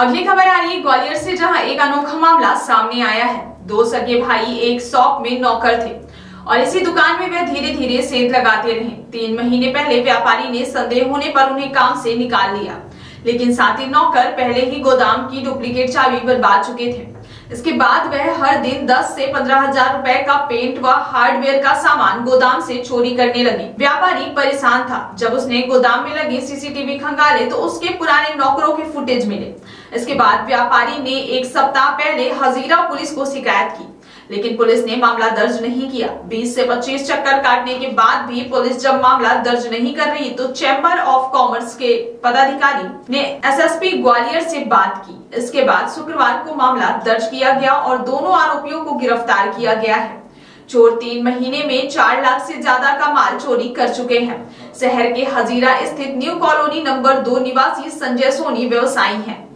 अगली खबर आ रही है ग्वालियर से, जहाँ एक अनोखा मामला सामने आया है। दो सगे भाई एक शॉप में नौकर थे और इसी दुकान में वह धीरे धीरे सेंध लगाते रहे। तीन महीने पहले व्यापारी ने संदेह होने पर उन्हें काम से निकाल लिया, लेकिन साथ ही नौकर पहले ही गोदाम की डुप्लीकेट चाबी बनवा चुके थे। इसके बाद वह हर दिन 10 से पंद्रह हज़ार रूपए का पेंट व हार्डवेयर का सामान गोदाम से चोरी करने लगी। व्यापारी परेशान था। जब उसने गोदाम में लगी सीसीटीवी खंगाले तो उसके पुराने नौकरों के फुटेज मिले। इसके बाद व्यापारी ने एक सप्ताह पहले हजीरा पुलिस को शिकायत की। लेकिन पुलिस ने मामला दर्ज नहीं किया। 20 से 25 चक्कर काटने के बाद भी पुलिस जब मामला दर्ज नहीं कर रही तो चैम्बर ऑफ़ कॉमर्स के पदाधिकारी ने एसएसपी ग्वालियर से बात की। इसके बाद शुक्रवार को मामला दर्ज किया गया और दोनों आरोपियों को गिरफ़्तार किया गया है। चोर तीन महीने में चार लाख से ज़्यादा का माल चोरी कर चुके हैं। शहर के हजीरा स्थित न्यू कॉलोनी नंबर दो निवासी संजय सोनी व्यवसायी हैं।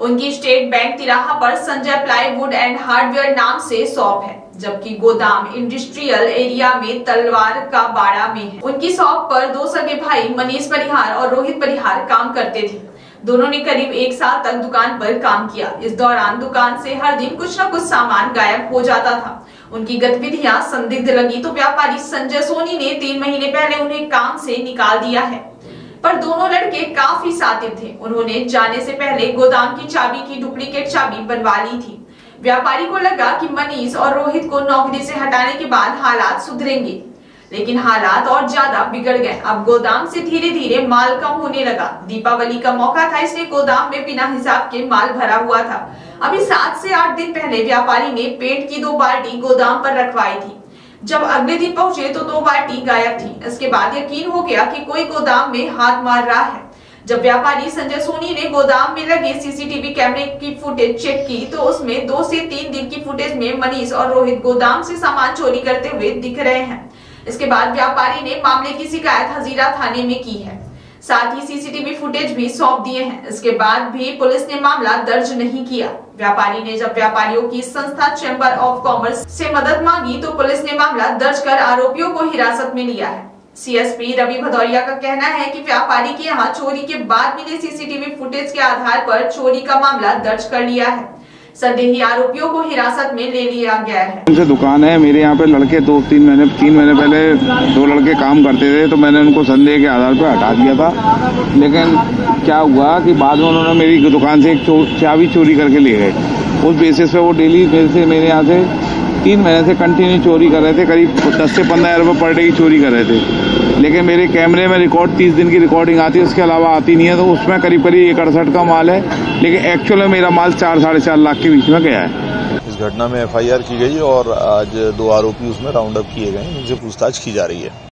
उनकी स्टेट बैंक तिराहा पर संजय प्लाईवुड एंड हार्डवेयर नाम से शॉप है, जबकि गोदाम इंडस्ट्रियल एरिया में तलवार का बाड़ा में है। उनकी शॉप पर दो सगे भाई मनीष परिहार और रोहित परिहार काम करते थे। दोनों ने करीब एक साल तक दुकान पर काम किया। इस दौरान दुकान से हर दिन कुछ न कुछ सामान गायब हो जाता था। उनकी गतिविधियाँ संदिग्ध लगी तो व्यापारी संजय सोनी ने तीन महीने पहले उन्हें काम से निकाल दिया है। पर दोनों लड़के काफ़ी सातिब थे। उन्होंने जाने से पहले गोदाम की चाबी की डुप्लीकेट चाबी बनवा ली थी। व्यापारी को लगा कि मनीष और रोहित को नौकरी से हटाने के बाद हालात सुधरेंगे। लेकिन हालात और ज़्यादा बिगड़ गए। अब गोदाम से धीरे धीरे माल कम होने लगा। दीपावली का मौका था, इसलिए गोदाम में बिना हिसाब के माल भरा हुआ था। अभी सात से आठ दिन पहले व्यापारी ने पेट की दो बाल्टी गोदाम पर रखवाई थी। जब अगले दिन पहुँचे तो दो बाल्टी गायब थी। इसके बाद यकीन हो गया कि कोई गोदाम में हाथ मार रहा है। जब व्यापारी संजय सोनी ने गोदाम में लगे सीसीटीवी कैमरे की फुटेज चेक की तो उसमें दो से तीन दिन की फुटेज में मनीष और रोहित गोदाम से सामान चोरी करते हुए दिख रहे हैं। इसके बाद व्यापारी ने मामले की शिकायत हजीरा थाने में की है। साथ ही सीसीटीवी फुटेज भी सौंप दिए हैं। इसके बाद भी पुलिस ने मामला दर्ज नहीं किया। व्यापारी ने जब व्यापारियों की संस्था चैम्बर ऑफ़ कॉमर्स से मदद मांगी तो पुलिस ने मामला दर्ज कर आरोपियों को हिरासत में लिया है। सीएसपी रवि भदौरिया का कहना है कि व्यापारी के यहाँ चोरी के बाद मिले सीसीटीवी फुटेज के आधार पर चोरी का मामला दर्ज कर लिया है। संदेही आरोपियों को हिरासत में ले लिया गया है। उनसे दुकान है, मेरे यहाँ पे लड़के दो, तीन महीने तीन महीने पहले दो लड़के काम करते थे तो मैंने उनको संदेह के आधार पर हटा दिया था। लेकिन क्या हुआ कि बाद में उन्होंने मेरी दुकान से एक चाबी चोरी करके ले गए। उस बेसिस पे वो डेली से, मेरे यहाँ से तीन महीने से कंटिन्यू चोरी कर रहे थे, करीब दस से पंद्रह हज़ार रुपये पर डे की चोरी कर रहे थे। लेकिन मेरे कैमरे में रिकॉर्ड तीस दिन की रिकॉर्डिंग आती है, उसके अलावा आती नहीं है तो उसमें करीब करीब एक अड़सठ का माल है, लेकिन एक्चुअल में मेरा माल चार, साढ़े चार लाख के बीच में गया है। इस घटना में एफआईआर की गई और आज दो आरोपी उसमें राउंड अप किए गए उनसे पूछताछ की जा रही है।